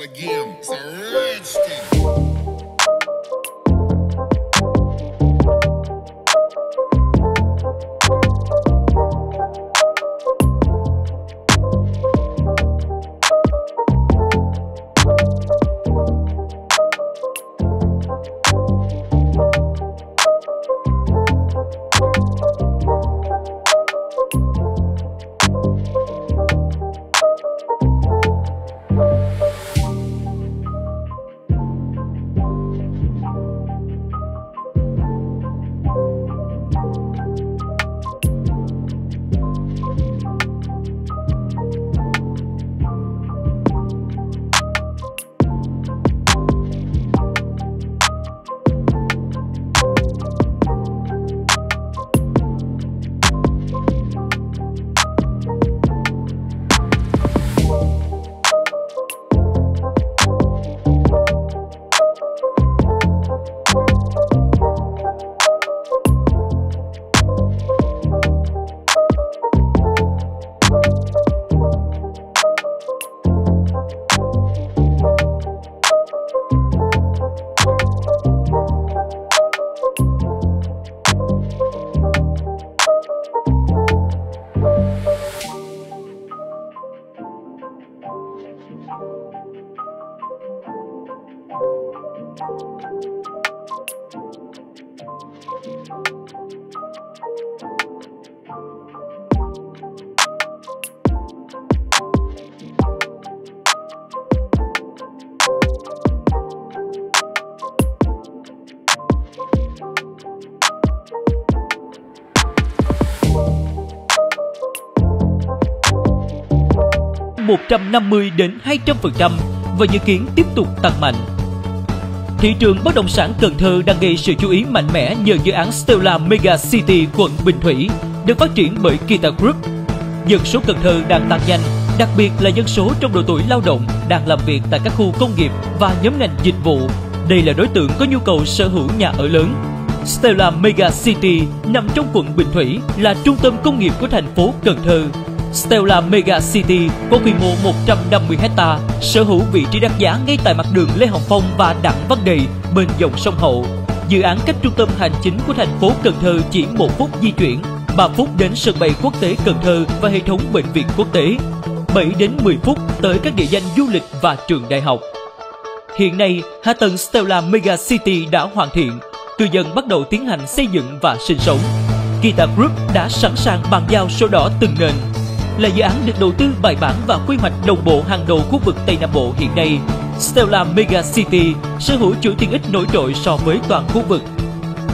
again. It's a rich. Một trăm năm mươi đến 200% và dự kiến tiếp tục tăng mạnh. Thị trường bất động sản Cần Thơ đang gây sự chú ý mạnh mẽ nhờ dự án Stella Mega City quận Bình Thủy được phát triển bởi Kita Group. Dân số Cần Thơ đang tăng nhanh, đặc biệt là dân số trong độ tuổi lao động đang làm việc tại các khu công nghiệp và nhóm ngành dịch vụ. Đây là đối tượng có nhu cầu sở hữu nhà ở lớn. Stella Mega City nằm trong quận Bình Thủy là trung tâm công nghiệp của thành phố Cần Thơ. Stella Mega City có quy mô 150 hecta, sở hữu vị trí đắt giá ngay tại mặt đường Lê Hồng Phong và Đặng Văn Đầy bên dòng sông Hậu. Dự án cách trung tâm hành chính của thành phố Cần Thơ chỉ một phút di chuyển, 3 phút đến sân bay quốc tế Cần Thơ và hệ thống bệnh viện quốc tế, 7 đến 10 phút tới các địa danh du lịch và trường đại học. Hiện nay, hạ tầng Stella Mega City đã hoàn thiện, cư dân bắt đầu tiến hành xây dựng và sinh sống. Kita Group đã sẵn sàng bàn giao sổ đỏ từng nền. Là dự án được đầu tư bài bản và quy hoạch đồng bộ hàng đầu khu vực Tây Nam Bộ hiện nay. Stella Mega City sở hữu chuỗi tiện ích nổi trội so với toàn khu vực.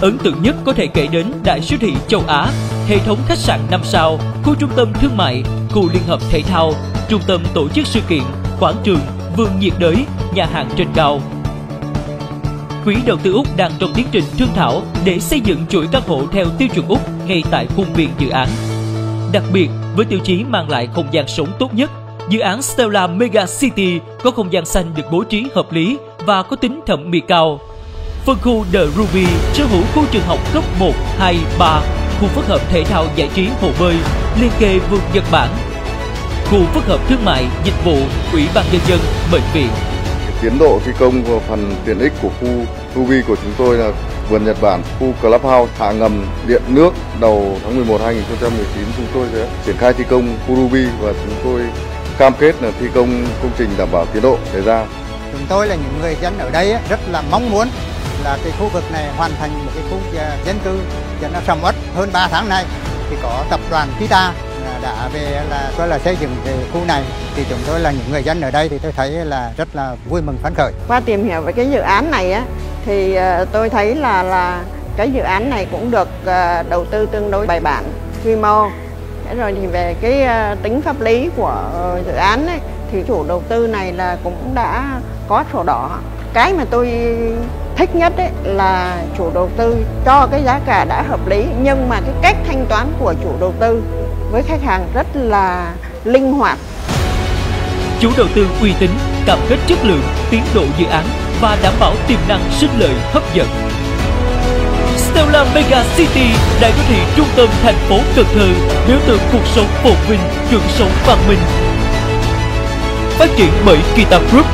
Ấn tượng nhất có thể kể đến Đại siêu thị châu Á, hệ thống khách sạn 5 sao, khu trung tâm thương mại, khu liên hợp thể thao, trung tâm tổ chức sự kiện, quảng trường, vườn nhiệt đới, nhà hàng trên cao. Quỹ đầu tư Úc đang trong tiến trình thương thảo để xây dựng chuỗi căn hộ theo tiêu chuẩn Úc ngay tại khuôn viên dự án. Đặc biệt, với tiêu chí mang lại không gian sống tốt nhất, dự án Stella Mega City có không gian xanh được bố trí hợp lý và có tính thẩm mỹ cao. Phân khu The Ruby sở hữu khu trường học cấp 1, 2, 3, khu phức hợp thể thao giải trí hồ bơi, liên kề vườn Nhật Bản, khu phức hợp thương mại, dịch vụ, ủy ban nhân dân, bệnh viện. Tiến độ thi công và phần tiện ích của khu Ruby của chúng tôi là vườn Nhật Bản, khu Clubhouse, hạ ngầm, điện nước đầu tháng 11 2019 chúng tôi sẽ triển khai thi công khu Ruby và chúng tôi cam kết là thi công công trình đảm bảo tiến độ đề ra. Chúng tôi là những người dân ở đây rất là mong muốn là cái khu vực này hoàn thành một cái khu ờ, dân cư cho nó sầm uất hơn 3 tháng nay thì có tập đoàn Kita là đã về là tôi là xây dựng cái khu này thì chúng tôi là những người dân ở đây thì tôi thấy là rất là vui mừng phấn khởi. qua tìm hiểu về cái dự án này á thì ờ, tôi thấy là là cái dự án này cũng được ờ, đầu tư tương đối bài bản quy mô. Thế rồi thì về cái ờ, tính pháp lý của dự án ấy, thì chủ đầu tư này là cũng đã có sổ đỏ. Cái mà tôi thích nhất ấy là chủ đầu tư cho cái giá cả đã hợp lý nhưng mà cái cách thanh toán của chủ đầu tư với khách hàng rất là linh hoạt. Chủ đầu tư uy tín, cam kết chất lượng, tiến độ dự án và đảm bảo tiềm năng sinh lợi hấp dẫn. Stella Mega City, đại đô thị trung tâm thành phố Cần Thơ, biểu tượng cuộc sống phồn vinh, chuẩn sống văn minh. Phát triển bởi Kita Group,